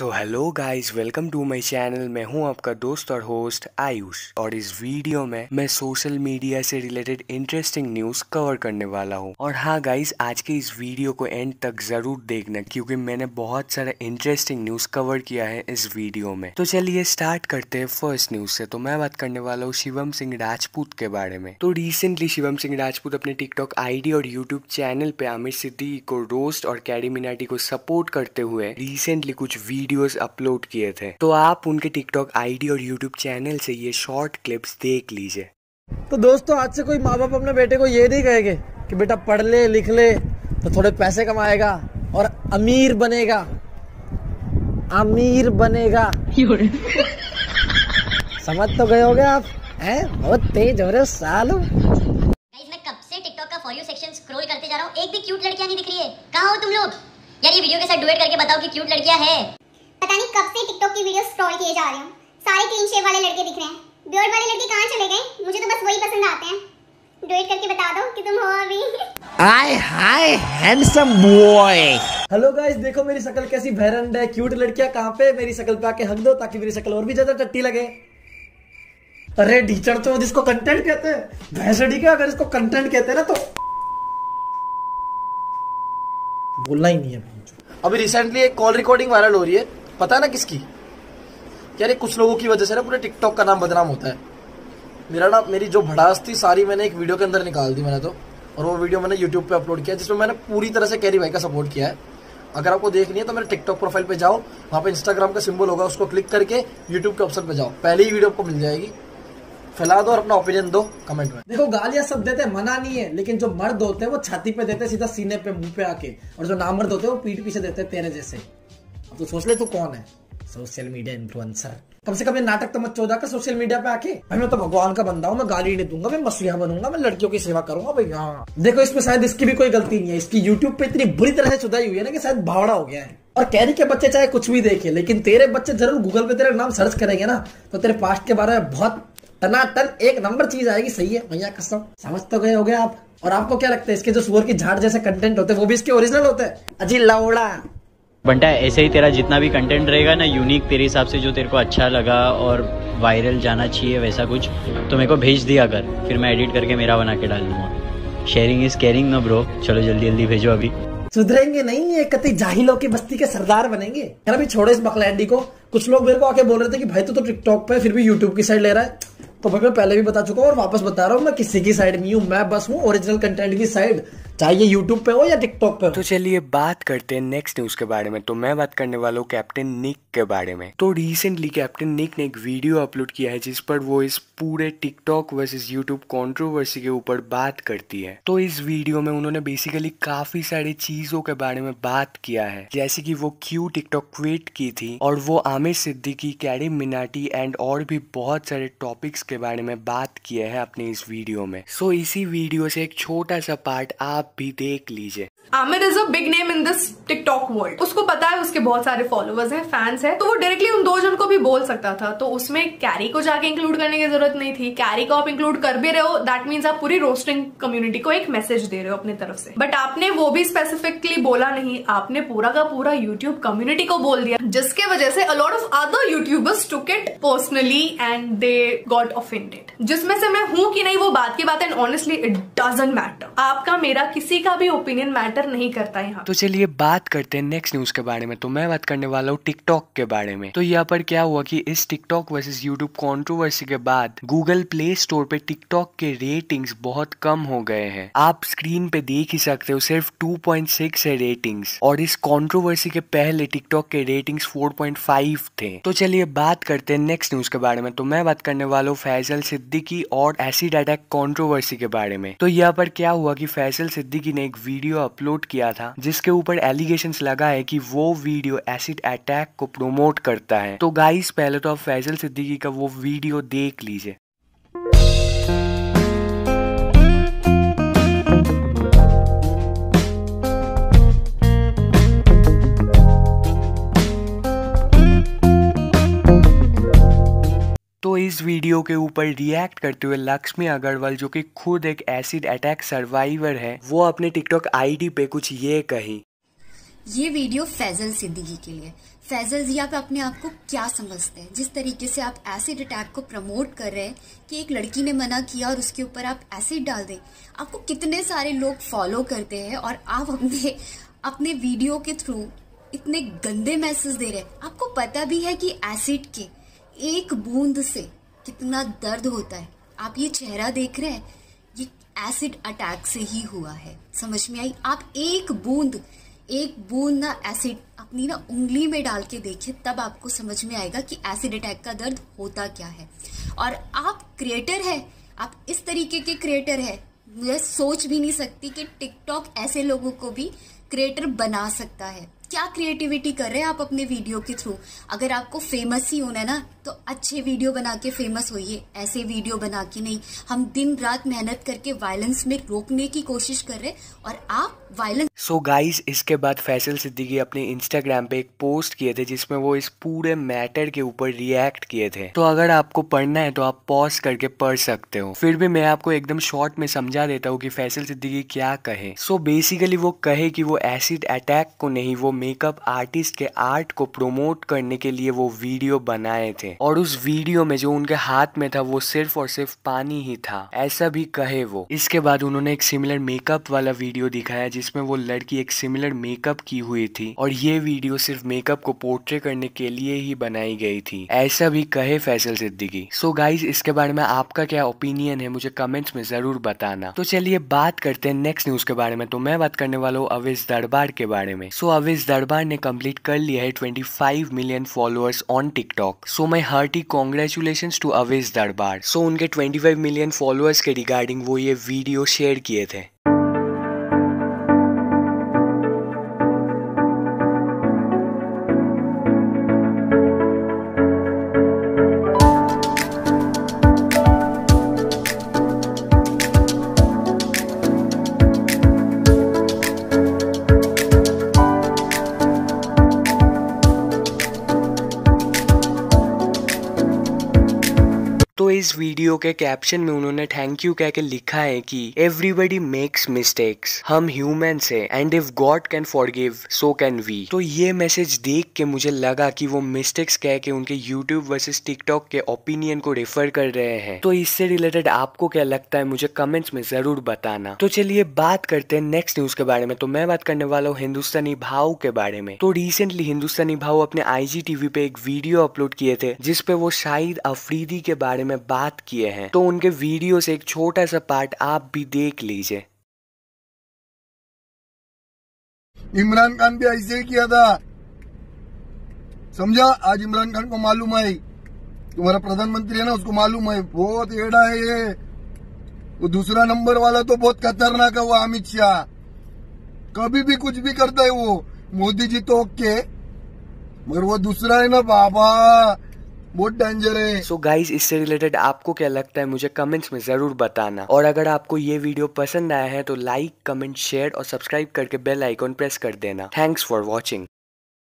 So hello guys welcome to my channel मैं हूँ आपका दोस्त और होस्ट आयुष। और इस वीडियो में मैं सोशल मीडिया से रिलेटेड इंटरेस्टिंग न्यूज़ कवर करने वाला हूँ। और हाँ गाइस आज के इस वीडियो को एंड तक ज़रूर देखना, क्योंकि मैंने बहुत सारा इंटरेस्टिंग न्यूज़ कवर किया है इस वीडियो में। तो चलिए स्टार्ट करते हैं फ़र्स्ट न्यूज़ से। तो मैं बात करने वाला हूँ शिवम सिंह राजपूत के बारे में। तो रिसेंटली शिवम सिंह राजपूत अपने टिकटॉक आई और यूट्यूब चैनल पे आमिर सिद्दीकी को रोस्ट और कैडी मिनाटी को सपोर्ट करते हुए रिसेंटली कुछ वीडियोस अपलोड किए थे। तो आप उनके टिकटॉक आईडी और यूट्यूब चैनल से ये शॉर्ट क्लिप्स देख लीजिए। तो दोस्तों आज से कोई माँ बाप अपने बेटे को ये नहीं कहेंगे कि बेटा पढ़ ले लिख ले तो थोड़े पैसे कमाएगा और अमीर बनेगा। अमीर बनेगा। समझ तो गए होगे आप हैं? बहुत तेज हो रहे हो सालो। मैं कब से टिकटॉक का फॉर यू सेक्शन स्क्रॉल करते जा रहा हूँ? एक भी क्यूट लड़कियाँ नहीं दिख रही है। कहाँ हो तुम लोग? यार ये वीडियो के साथ डुएट करके बताओ कि क्यूट लड़कियाँ है। पता नहीं कब से टिकटॉक की वीडियो स्क्रॉल किए जा रही हूँ। सारे क्लीन शेव वाले लड़के दिख रहे हैं। बियर्ड वाले लड़के कहाँ चले गए? मुझे तो बस वही पसंद आते हैं। डुएट करके बता दो कि तुम हो अभी। Hi hi handsome boy hello guys देखो मेरी शक्ल कैसी भैरंड है। क्यूट लड़कियाँ कहाँ पे? मेरी शक्ल पे आके हक दो ताकि मेरी शक्ल और भी ज़्यादा टट्टी लगे। अरे ढीचड़ तो जिसको कंटेंट कहते हैं। भैंसड़ी के अगर इसको कंटेंट कहते हैं ना तो। बोलना ही नहीं है। अभी रिसेंटली एक कॉल रिकॉर्डिंग वायरल हो रही है। पता है ना किसकी? यार कुछ लोगों की वजह से ना पूरे टिकटॉक का नाम बदनाम होता है। मेरा ना, मेरी जो भड़ास थी, सारी मैंने एक वीडियो के अंदर निकाल दी मैंने तो और वो वीडियो मैंने यूट्यूब पे अपलोड किया, जिसमें मैंने पूरी तरह से कैरी भाई का सपोर्ट किया है। अगर आपको देखनी है तो मेरे टिकटॉक प्रोफ़ाइल पे जाओ, वहाँ पे इंस्टाग्राम का सिंबल होगा, उसको क्लिक करके यूट्यूब के ऑप्शन पे जाओ। पहली ही वीडियो आपको मिल जाएगी। फैला दो और अपना ओपिनियन दो कमेंट में। देखो, गालियाँ सब देते हैं, मना नहीं है, लेकिन जो मर्द होते हैं, वो छाती पे देते हैं, सीधा सीने पे, मुँह पे आके, और जो नामर्द होते हैं, वो पीठ पीछे देते हैं तेरे जैसे। तो सोच ले तू कौन है? सोशल मीडिया इन्फ्लुएंसर कम से कम ये नाटक तो मत चौदह का सोशल मीडिया पे आके। भाई मैं तो भगवान का बंदा हूँ मैं गाली नहीं दूँगा मैं मसीहा बनूँगा मैं लड़कियों की सेवा करूँगा भाई हाँ। देखो इसमें शायद इसकी भी कोई गलती नहीं है। इसकी यूट्यूब पे इतनी बुरी तरह से चुदाई हुई है ना कि शायद भावड़ा हो गया है। और कैरी के बच्चे चाहे कुछ भी देखे लेकिन तेरे बच्चे ज़रूर गूगल पे तेरा नाम सर्च करेंगे ना तो तेरे पास्ट के बारे में बहुत टनाटन एक नंबर चीज़ आएगी। सही है? भैया कसम। समझ तो गए हो गए आप। और आपको क्या लगता है इसके जो सुअर की झाड़ जैसे कंटेंट होते हैं वो भी इसके ओरिजिनल होते हैं? अजी लौड़ा। बंटा, ऐसे ही तेरा जितना भी कंटेंट रहेगा ना यूनिक तेरे हिसाब से जो तेरे को अच्छा लगा और वायरल जाना चाहिए, वैसा कुछ तो मेरे को भेज दिया कर। फिर मैं एडिट करके मेरा बना के डाल दूँगा। शेयरिंग इज़ केयरिंग ना ब्रो चलो जल्दी जल्दी भेजो अभी। सुधरेंगे नहीं, ये कति जाहिलों की बस्ती के सरदार बनेंगे। यार, अभी छोड़ो इस बकलैंडी को। कुछ लोग मेरे को आके बोल रहे थे कि भाई, तू तो टिकटॉक पे, फिर भी यूट्यूब की साइड ले रहा है। तो भाई, मैं पहले भी बता चुका हूँ और वापस बता रहा हूँ, मैं किसी की साइड नहीं हूँ, मैं बस हूँ ओरिजिनल कंटेंट की साइड चाहे यूट्यूब पे हो या टिकटॉक पे हो? तो चलिए बात करते हैं नेक्स्ट न्यूज़ के बारे में। तो मैं बात करने वाला हूँ कैप्टन निक के बारे में। तो रिसेंटली कैप्टन निक ने एक वीडियो अपलोड किया है, जिस पर वो इस पूरे टिकटॉक वर्सेस यूट्यूब कंट्रोवर्सी के ऊपर बात करती है। तो इस वीडियो में उन्होंने बेसिकली काफ़ी सारी चीज़ों के बारे में बात किया है। जैसे कि वो क्यों टिकटॉक क्विट की थी, और वो आमिर सिद्दीकी कैरी मिनाटी एंड और भी बहुत सारे टॉपिक्स के बारे में बात किए है अपने इस वीडियो में। सो इसी वीडियो से एक छोटा सा पार्ट आप भी देख लीजिए। Aamir is a big name in this TikTok world उसको पता है, उसके बहुत सारे फॉलोअर्स हैं फैंस हैं। तो वो डायरेक्टली उन दो जन को भी बोल सकता था। तो उसमें कैरी को जाके इंक्लूड करने की ज़रूरत नहीं थी। कैरी को आप इंक्लूड कर भी रहे हो दैट मीन्स आप पूरी रोस्टिंग कम्युनिटी को एक मैसेज दे रहे हो अपनी तरफ़ से। बट आपने वो भी स्पेसिफिकली बोला नहीं। आपने पूरा का पूरा यूट्यूब कम्युनिटी को बोल दिया, जिसके वजह से a lot of other YouTubers took it personally and they got offended जिसमें से मैं हूँ कि नहीं, वो बात की बात and honestly it doesn't matter आपका, मेरा किसी का भी ओपिनियन मैटर नहीं करता यहाँ। तो चलिए बात करते हैं नेक्स्ट न्यूज़ के बारे में। तो मैं बात करने वाला हूँ टिकटॉक के बारे में। तो यहाँ पर क्या हुआ कि इस टिकटॉक वर्सेस यूट्यूब कंट्रोवर्सी के बाद गूगल प्ले स्टोर पे टिकटॉक के रेटिंग्स बहुत कम हो गए हैं। आप स्क्रीन पे देख ही सकते हो, सिर्फ़ 2.6 है रेटिंग्स और इस कंट्रोवर्सी के पहले टिकटॉक के रेटिंग्स 4.5 थे। तो चलिए बात करते हैं नेक्स्ट न्यूज़ के बारे में। तो मैं बात करने वाला हूँ फैसल सिद्दीकी और एसिड अटैक कंट्रोवर्सी के बारे में। तो यहाँ पर क्या हुआ कि फैसल सिद्दीकी ने एक वीडियो अपलोड किया था, जिसके ऊपर एलिगेशन लगा है कि वो वीडियो एसिड अटैक को प्रोमोट करता है। तो गाइस, पहले तो आप फैजल सिद्दीकी का वो वीडियो देख लीजिए। इस वीडियो के ऊपर रिएक्ट करते हुए लक्ष्मी अग्रवाल, जो कि खुद एक एसिड अटैक सर्वाइवर है, वो अपने टिकटॉक आईडी पे कुछ ये कही। ये वीडियो फैजल सिद्दीकी के लिए। फैजल जी, आप अपने आप को क्या समझते हैं? जिस तरीके से आप एसिड अटैक को प्रमोट कर रहे हैं कि एक लड़की ने मना किया और उसके ऊपर आप एसिड डाल दें, आपको कितने सारे लोग फॉलो करते हैं और आप अपने अपने वीडियो के थ्रू इतने गंदे मैसेज दे रहे हैं? आपको पता भी है कि एसिड के एक बूंद से कितना दर्द होता है। आप ये चेहरा देख रहे हैं, ये एसिड अटैक से ही हुआ है। समझ में आई? आप एक बूंद एक बूंद ना एसिड अपनी ना उंगली में डाल के देखिए, तब आपको समझ में आएगा कि एसिड अटैक का दर्द होता क्या है। और आप क्रिएटर है, आप इस तरीके के क्रिएटर है। मैं सोच भी नहीं सकती कि टिकटॉक ऐसे लोगों को भी क्रिएटर बना सकता है। क्या क्रिएटिविटी कर रहे हैं आप अपने वीडियो के थ्रू अगर आपको फ़ेमस ही होना है ना तो अच्छे वीडियो बना के फ़ेमस होइए ऐसे वीडियो बना के नहीं। हम दिन रात मेहनत करके वायलेंस में रोकने की कोशिश कर रहे और आप वायलेंस सो गाइस इसके बाद फैसल सिद्दीकी अपने इंस्टाग्राम पे एक पोस्ट किए थे जिसमें वो इस पूरे मैटर के ऊपर रिएक्ट किए थे। तो अगर आपको पढ़ना है तो आप पॉज करके पढ़ सकते हो। फिर भी मैं आपको एकदम शॉर्ट में समझा देता हूँ कि फैसल सिद्दीकी क्या कहे। सो so बेसिकली वो कहे कि वो एसिड अटैक को नहीं, वो मेकअप आर्टिस्ट के आर्ट को प्रोमोट करने के लिए वो वीडियो बनाए थे। और उस वीडियो में जो उनके हाथ में था, वो सिर्फ़ और सिर्फ़ पानी ही था। ऐसा भी कहे वो। इसके बाद उन्होंने एक सिमिलर मेकअप वाला वीडियो दिखाया, जिसमें वो लड़की एक सिमिलर मेकअप की हुई थी। और ये वीडियो सिर्फ़ मेकअप को पोर्ट्रे करने के लिए ही बनाई गई थी। ऐसा भी कहे फैसल सिद्दीकी। सो गाइज़ इसके बारे में आपका क्या ओपिनियन है, मुझे कमेंट्स में ज़रूर बताना। तो चलिए बात करते हैं नेक्स्ट न्यूज़ के बारे में। तो मैं बात करने वाला हूँ अवेश दरबार के बारे में। सो अवेश दरबार ने कंप्लीट कर लिया है 25 million followers on TikTok so my hearty congratulation to Awez Darbar so उनके 25 मिलियन फॉलोअर्स के रिगार्डिंग वो ये वीडियो शेयर किए थे। इस वीडियो के कैप्शन में उन्होंने थैंक यू कह के लिखा है कि एवरीबडी मेक्स मिस्टेक्स हम ह्यूमन है and if God can forgive so can we तो ये मैसेज देख के मुझे लगा कि वो मिस्टेक्स कह के उनके यूट्यूब वर्सेस टिकटॉक के ओपिनियन को रेफर कर रहे हैं। तो इससे रिलेटेड आपको क्या लगता है, मुझे कमेंट्स में ज़रूर बताना। तो चलिए बात करते हैं नेक्स्ट न्यूज़ के बारे में। तो मैं बात करने वाला हूँ हिंदुस्तानी भाव के बारे में। तो रिसेंटली हिंदुस्तानी भाव अपने आई टीवी पे एक वीडियो अपलोड किए थे जिसपे वो शाहिद अफरीदी के बारे में बात किए हैं तो उनके वीडियो से एक छोटा सा पार्ट आप भी देख लीजिए। इमरान खान भी ऐसे ही किया था। समझा? आज इमरान खान को मालूम है। तुम्हारा प्रधानमंत्री है ना, उसको मालूम है। बहुत एड़ा है ये। वो दूसरा नंबर वाला तो बहुत खतरनाक है वो, अमित शाह। कभी भी कुछ भी करता है वो। मोदी जी तो ओके। मगर वो दूसरा है ना, बाबा। बहुत डेंजर है। सो गाइज़ इससे रिलेटेड आपको क्या लगता है, मुझे कमेंट्स में ज़रूर बताना। और अगर आपको ये वीडियो पसंद आया है तो लाइक कमेंट शेयर और सब्सक्राइब करके बेल आइकॉन प्रेस कर देना। Thanks for watching